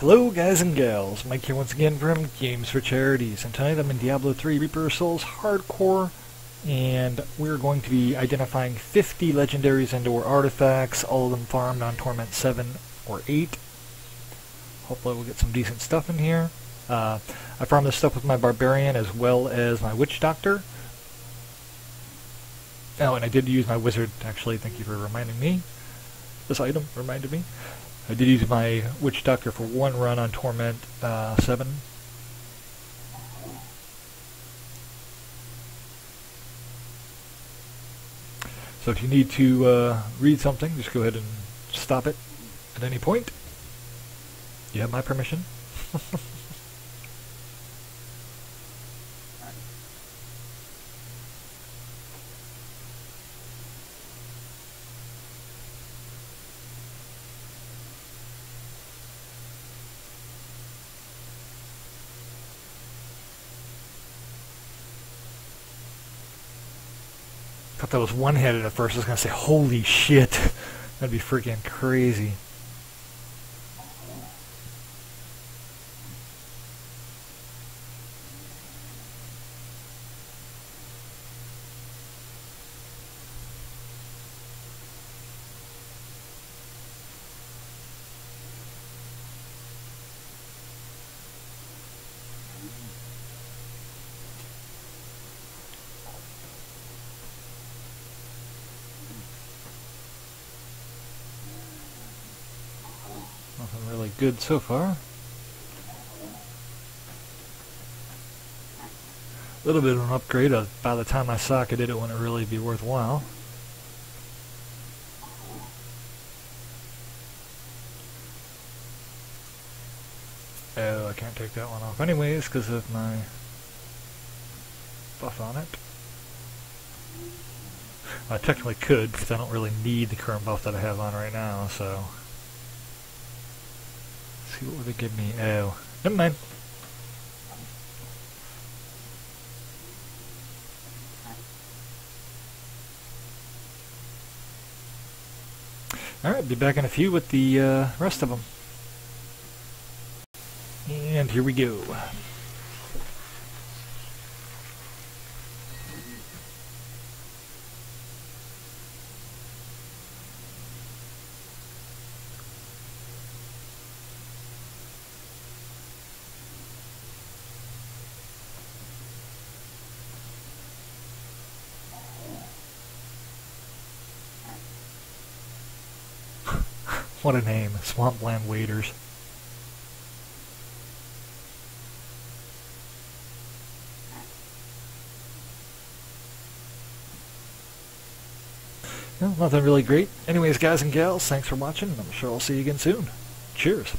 Hello guys and gals, Mike here once again from Games for Charities, and tonight I'm in Diablo 3 Reaper of Souls Hardcore, and we're going to be identifying 50 legendaries and/or artifacts, all of them farmed on Torment 7 or 8. Hopefully we'll get some decent stuff in here. Uh, I farmed this stuff with my Barbarian as well as my Witch Doctor. Oh, and I did use my Wizard, actually, thank you for reminding me. This item reminded me. I did use my Witch Doctor for one run on Torment uh, 7. So if you need to uh, read something, just go ahead and stop it at any point. You have my permission. thought that was one-headed at first. I was going to say, holy shit. That'd be freaking crazy. Nothing really good so far. A little bit of an upgrade. By the time I socketed it, wouldn't really be worthwhile. Oh, I can't take that one off anyways because of my buff on it. I technically could because I don't really need the current buff that I have on right now, so see what would they give me. Oh, never mind. Alright, be back in a few with the uh, rest of them. And here we go. What a name, Swamp Land Waders. Well, nothing really great. Anyways, guys and gals, thanks for watching. And I'm sure I'll see you again soon. Cheers.